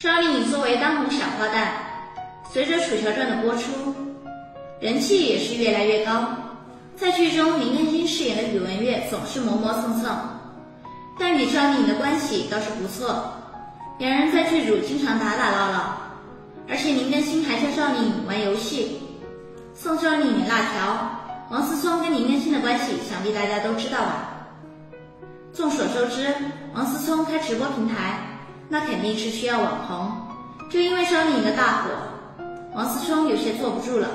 赵丽颖作为当红小花旦，随着《楚乔传》的播出，人气也是越来越高。在剧中，林更新饰演的宇文玥总是磨磨蹭蹭，但与赵丽颖的关系倒是不错，两人在剧组经常打打闹闹，而且林更新还教赵丽颖玩游戏，送赵丽颖辣条。王思聪跟林更新的关系，想必大家都知道吧？众所周知，王思聪开直播平台。那肯定是需要网红，就因为赵丽颖的大火，王思聪有些坐不住了。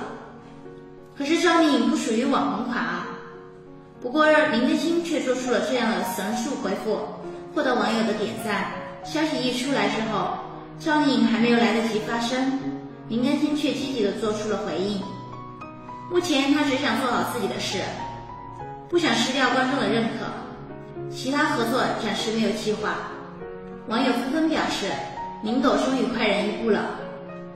可是赵丽颖不属于网红款啊。不过林更新却做出了这样的神速回复，获得网友的点赞。消息一出来之后，赵丽颖还没有来得及发声，林更新却积极的做出了回应。目前他只想做好自己的事，不想失掉观众的认可，其他合作暂时没有计划。网友纷纷表示：“林狗终于快人一步了。”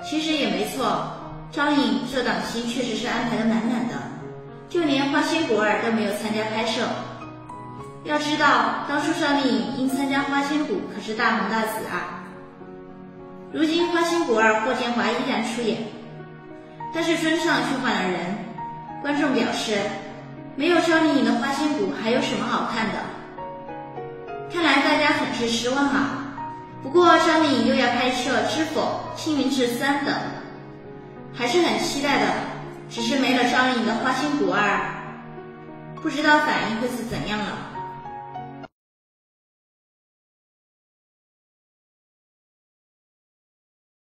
其实也没错，张颖这档期确实是安排的满满的，就连花千骨二都没有参加拍摄。要知道，当初张丽颖因参加花千骨可是大红大紫啊。如今花千骨二霍建华依然出演，但是尊上却换了人。观众表示：“没有赵丽颖的花千骨还有什么好看的？”看来大家是失望啊。不过张丽颖又要拍摄《知否》《青云志三》等，还是很期待的。只是没了张丽颖的花千骨二，不知道反应会是怎样了。